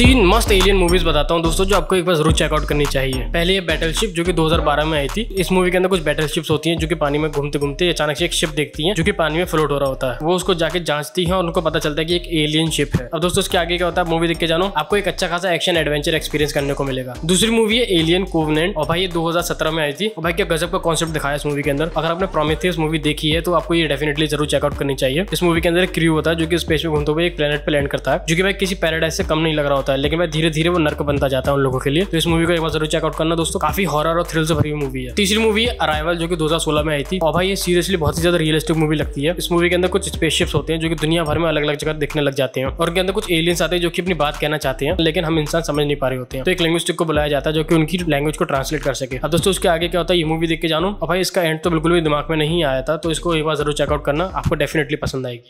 तीन मस्त alien movies बताता हूँ दोस्तों, जो आपको एक बार ज़रूर चेकआउट करनी चाहिए। पहले ये बैटल शिप जो कि 2012 में आई थी। इस मूवी के अंदर कुछ बैटल शिप्स होती हैं, जो कि पानी में घूमते घूमते अचानक से एक शिप देखती हैं, जो कि पानी में फ्लोट हो रहा होता है। वो उसको जाके जांचती है और उनको पता चलता है कि एक एलियन शिप है। अब दोस्तों उसके आगे क्या होता है मूवी देख के जानो, आपको एक अच्छा खासा एक्शन एडवेंचर एक्सपीरियंस करने को मिलेगा। दूसरी मूवी है एलियन कोवनेंट और भाई, ये दो हज़ार सत्रह में आई थी। और भाई, क्या गजब का कॉन्सेप्ट दिखाया इस मूवी के अंदर। अगर आपने प्रोमेथियस मूवी देखी है तो आपको ये डेफिनेटली ज़रूर चेकआउट करनी चाहिए। इस मूवी के अंदर क्रू होता है, जो कि स्पेस में घूमते हुए एक प्लेनेट पर लैंड करता है, जो कि भाई किसी पैराडाइज से कम नहीं लग रहा होता। है, लेकिन मैं धीरे धीरे वो नर्क बनता जाता है उन लोगों के लिए। तो इस मूवी को एक बार ज़रूर चेकआउट करना दोस्तों। काफ़ी हॉरर और थ्रिल से भरी मूवी है। तीसरी मूवी है अराइवल जो कि 2016 में आई थी। और भाई, ये सीरियसली बहुत ही ज़्यादा रियलिस्टिक मूवी लगती है। इस मूवी के अंदर कुछ स्पेसशिप्स होते हैं, जो कि दुनिया भर में अलग अलग जगह दिखने लग जाते हैं। और उनके अंदर कुछ एलियंस आते हैं, जो कि अपनी बात कहना चाहते हैं, लेकिन हम इंसान समझ नहीं पा रहे होते हैं। तो एक लैंग्वेस्टिक को बुलाया जाता है, जो कि उनकी लैंग्वेज को ट्रांसलेट कर सके। अब दोस्तों, उसके आगे क्या होता है, ये मूवी देख के जानो। और भाई, इसका एंड तो बिल्कुल भी दिमाग में नहीं आया था तो इसको एक बार ज़रूर चेकआउट करना। आपको डेफिनेटली पसंद आएगी।